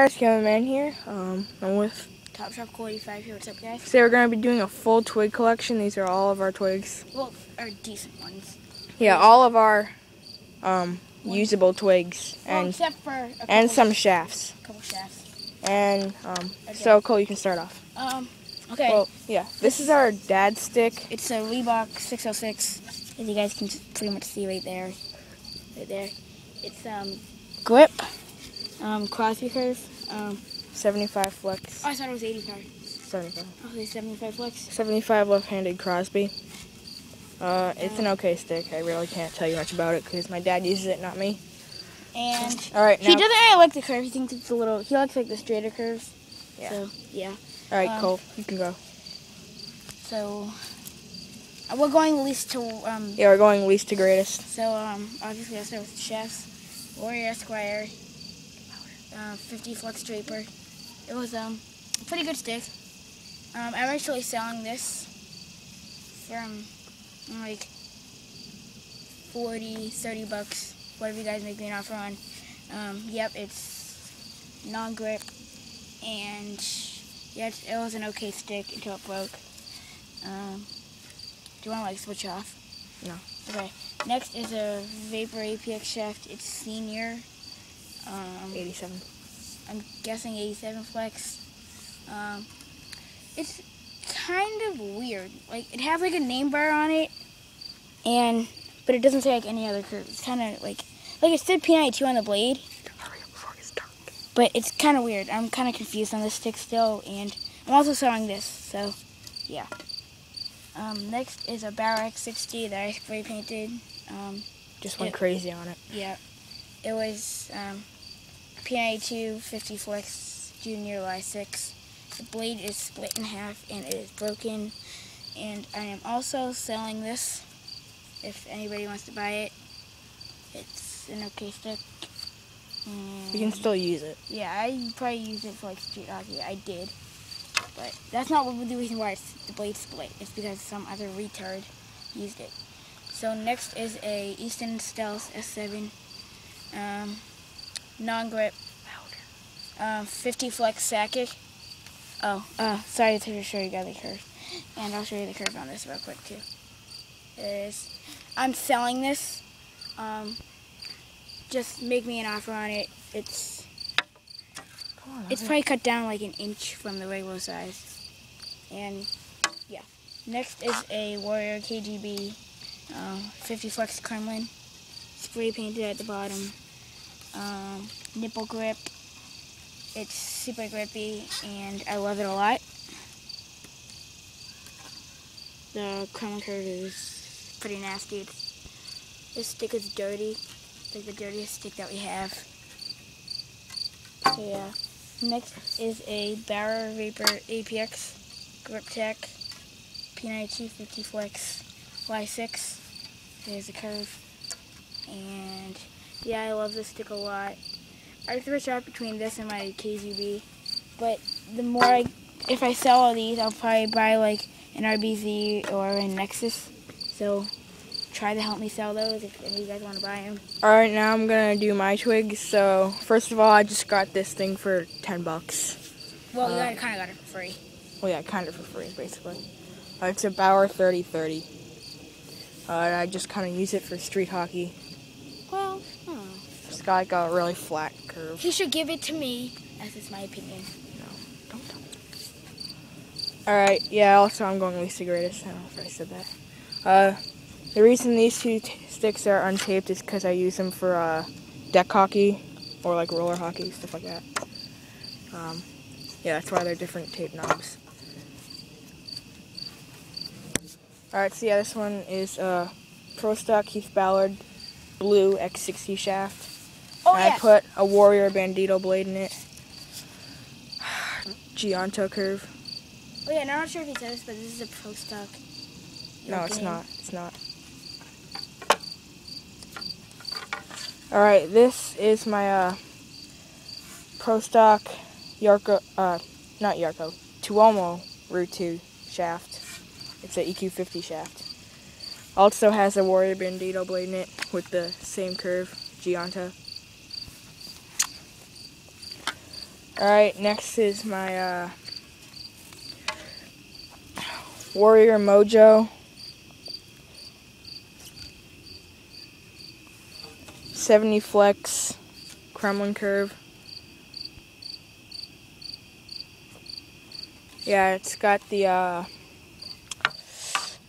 Guys, Kevin Man here. Um, I'm with. Top Shelf Cole 85 here. What's up, guys? Today we're going to be doing a full twig collection. These are all of our twigs. Well, are decent ones. Yeah, all of our um, usable twigs Well, and except for a and some shafts. couple shafts. And um, Okay. so Cole, you can start off. Um, okay. Well, yeah, this is our dad stick. it's a Reebok 606, as you guys can pretty much see right there. Right there. It's um grip, um Crosby curve. Um, 75 flex. oh, I thought it was 85. 75. Okay, 75 flex. 75 left-handed Crosby. Uh, it's an okay stick. I really can't tell you much about it because my dad uses it, not me. And All right, he doesn't really like the curve. He thinks it's a little. He likes like the straighter curves. Yeah. So yeah. All right, um, Cole, you can go. So we're going least to um. Yeah, we're going least to greatest. So um, obviously I start with the chefs, Warrior Esquire, uh, 50 Flex Draper. It was um a pretty good stick. Um, I'm actually selling this from like 40, 30 bucks, whatever you guys make me an offer on. Um, yep, it's non-grip, and yeah, it was an okay stick until it broke. Um, do you want to like switch off? No. Okay. Next is a Vapor APX shaft. It's senior. Um, 87. I'm guessing 87 flex. Um, it's kind of weird. Like it has like a name bar on it, and but it doesn't say like any other curve. It's kind of like like it said P92 on the blade, Hurry up before it dark. but it's kind of weird. I'm kind of confused on this stick still, and I'm also selling this. So yeah. Um, next is a Bauer X60 that I spray painted. Um, Just went Yeah. crazy on it. Yeah, it was um, P92 50 Flex Junior Y6. The blade is split in half and it is broken. And I am also selling this if anybody wants to buy it. It's an okay stick. You can still use it. yeah, I probably used it for like street hockey. I did. But that's not the reason why it's, the blade split. It's because some other retard used it. So next is a Easton Stealth S7. Um, non-grip. Um, 50 flex Sakic. Oh, uh, sorry to show you guys the curve. And I'll show you the curve on this real quick too. Is, I'm selling this. Um, just make me an offer on it. It's it's probably cut down like an inch from the regular size. And yeah. Next is a Warrior KGB uh, 50 Flex Kremlin. Spray painted at the bottom. Um, nipple grip. It's super grippy and I love it a lot. The Kremlin curve is pretty nasty. It's, this stick is dirty. It's like the dirtiest stick that we have. So yeah. Next is a Bauer Vapor APX Grip Tech P9250 Flex Y6. There's a curve. And yeah, I love this stick a lot. I switch out between this and my KGB. But the more I, if I sell all these, I'll probably buy like an RBZ or a Nexus. So try to help me sell those if any of you guys want to buy them. All right, now I'm gonna do my twigs. So first of all, I just got this thing for 10 bucks. Well, you Uh, got kind of got it for free. Well, yeah, kind of for free, basically. Uh, it's a Bauer 3030. Uh, I just kind of use it for street hockey. Well, I don't know. It's got a really flat curve. He should give it to me, as is my opinion. No, don't tell me. All right, yeah. Also, I'm going least to greatest. I don't know if I said that. Uh, the reason these two sticks are untaped is because I use them for uh, deck hockey or like roller hockey, stuff like that. Um, yeah, that's why they're different tape knobs. All right, so yeah, this one is uh, Pro Stock Keith Ballard Blue X60 shaft. Oh, And yeah. I put a Warrior Bandito blade in it. Gianto curve. Oh, yeah, and I'm not sure if he said this, but this is a pro stock. No, it's not. It's not. All right, this is my uh, Pro Stock Jarkko, uh, not Jarkko, Tuomo Ruutu shaft. It's an EQ50 shaft. Also has a Warrior Bandito blade in it with the same curve, Gianta. Alright, next is my uh, Warrior Mojo. Seventy flex Kremlin curve. Yeah, it's got the uh,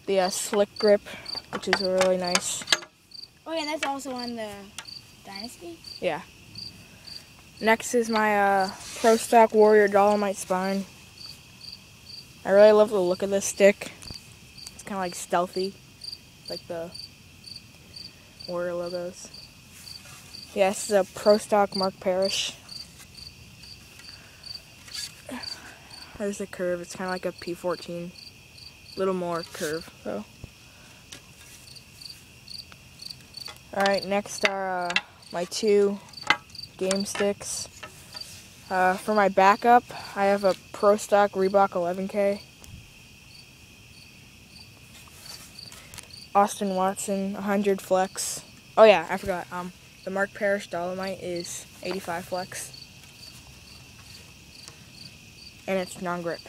the uh, slick grip, which is really nice. Oh yeah, that's also on the Dynasty. Yeah. Next is my uh, Pro Stock Warrior Dolomite Spine. I really love the look of this stick. It's kind of like stealthy, like the Warrior logos. Yeah, this is a Pro Stock Mark Parrish. There's the curve. It's kind of like a P14. Little more curve, though. Alright, next are uh, my two game sticks. Uh, for my backup, I have a Pro Stock Reebok 11K. Austin Watson 100 flex. Oh yeah, I forgot. Um, the Mark Parrish Dolomite is 85 flex. And it's non-grip.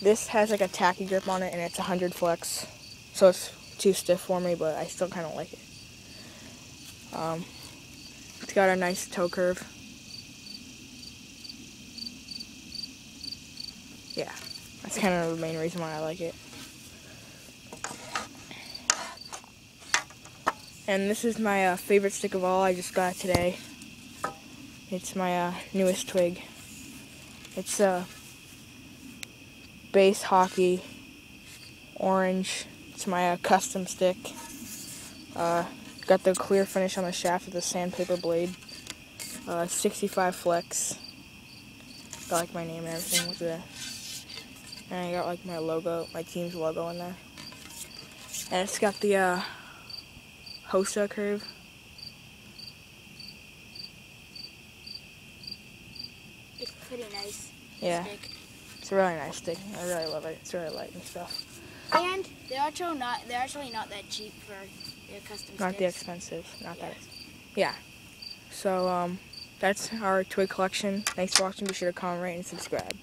This has like a tacky grip on it and it's 100 flex. So it's too stiff for me, but I still kind of like it. Um, it's got a nice toe curve. Yeah, that's kind of the main reason why I like it. And this is my uh, favorite stick of all. I just got today. It's my uh, newest twig. It's a uh, base hockey orange. It's my uh, custom stick. Uh, got the clear finish on the shaft with the sandpaper blade. Uh, 65 flex. Got like my name and everything with the. And I got like my logo, my team's logo in there. And it's got the uh, Hossa curve. It's pretty nice. Yeah. Stick. It's a really nice stick. I really love it. It's really light and stuff. And they're actually not they're actually not that cheap for custom Not the expensive. Not Yeah. that. Yeah. So um, that's our toy collection. Thanks for watching. Be sure to comment, rate, and subscribe.